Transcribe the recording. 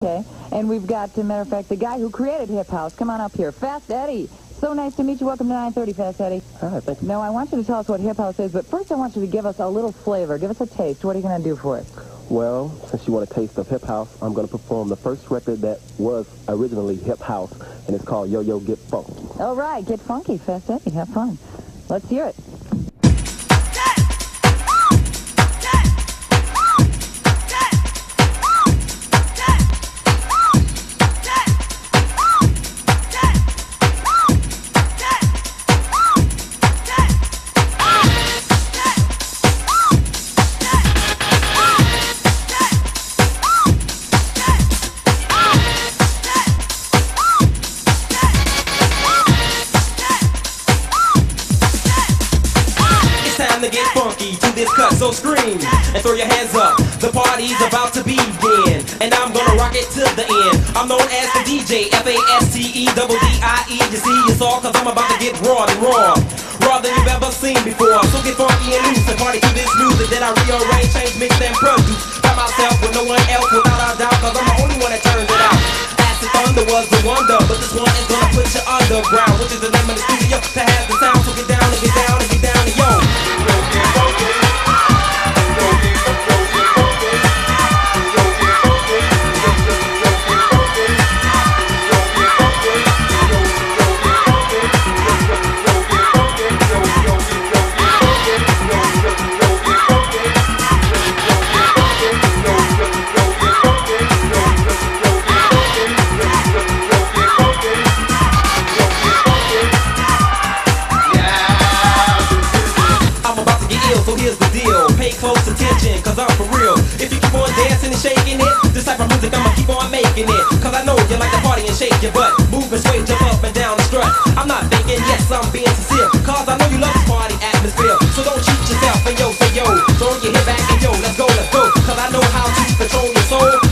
Okay, and we've got, as a matter of fact, the guy who created Hip House. Come on up here. Fast Eddie. So nice to meet you. Welcome to 930, Fast Eddie. Hi, thank you. No, I want you to tell us what Hip House is, but first I want you to give us a little flavor. Give us a taste. What are you going to do for us? Well, since you want a taste of hip house, I'm going to perform the first record that was originally hip house, and it's called Yo Yo Get Funky. All right, get funky, Fast Eddie. Have fun. Let's hear it. Get funky to this cut, so scream and throw your hands up. The party's about to begin, and I'm gonna rock it to the end. I'm known as the DJ, F-A-S-T-E-double-D-I-E. You see, it's all cause I'm about to get raw and raw. Raw than you've ever seen before. So get funky and loose and party to this music that I rearrange, change, mix, and produce. By myself with no one else without a doubt, cause I'm the only one that turns it out. Acid Thunder was the wonder, but this one is gonna put you underground, Pay close attention, cause I'm for real. If you keep on dancing and shaking it, this type of music I'ma keep on making it. Cause I know you like to party and shake your butt. Move and sway, jump up and down and strut. I'm not faking, yes, I'm being sincere. Cause I know you love this party atmosphere. So don't cheat yourself and yo, say yo. Throw your head back and yo, let's go, let's go. Cause I know how to control your soul.